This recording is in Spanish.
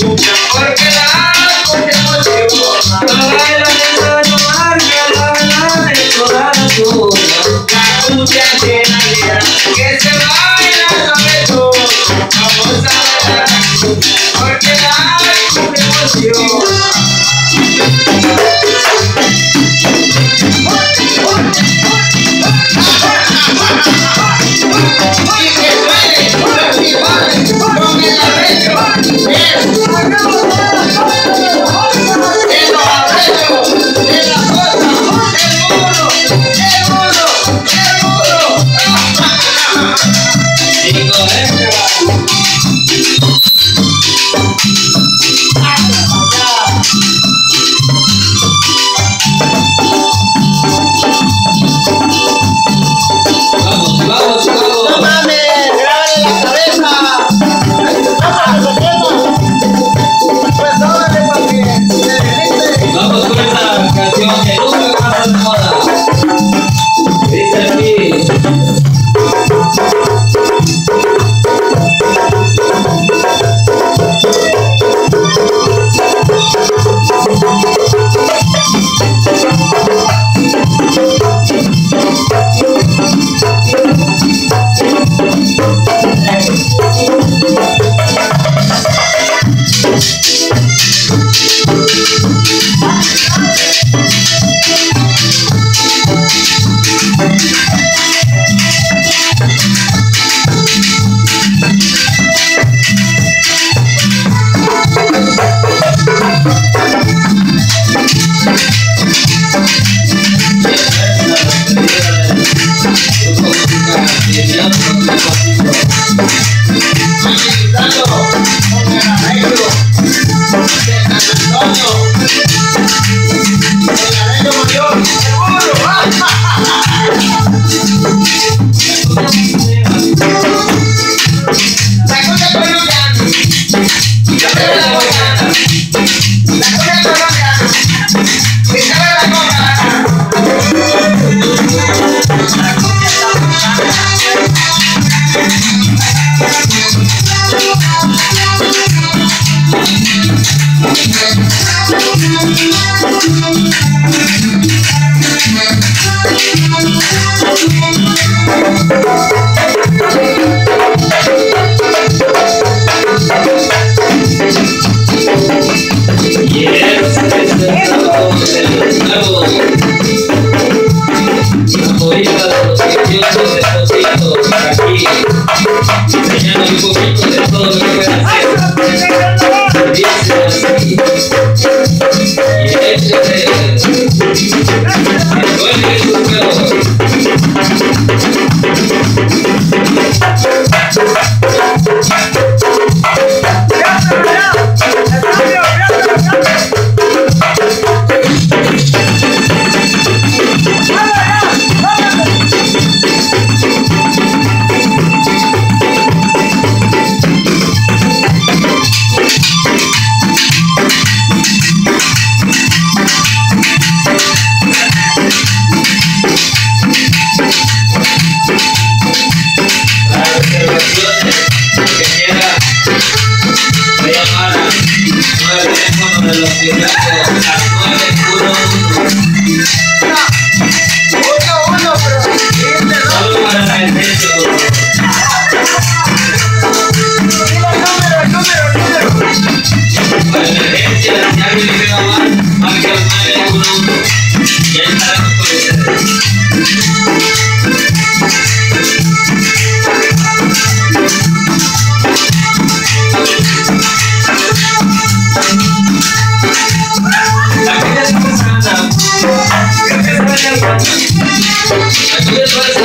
Porque la Aquí, enseñando un poquito. Nueve uno de los gigantes, las nueve uno uno. Let's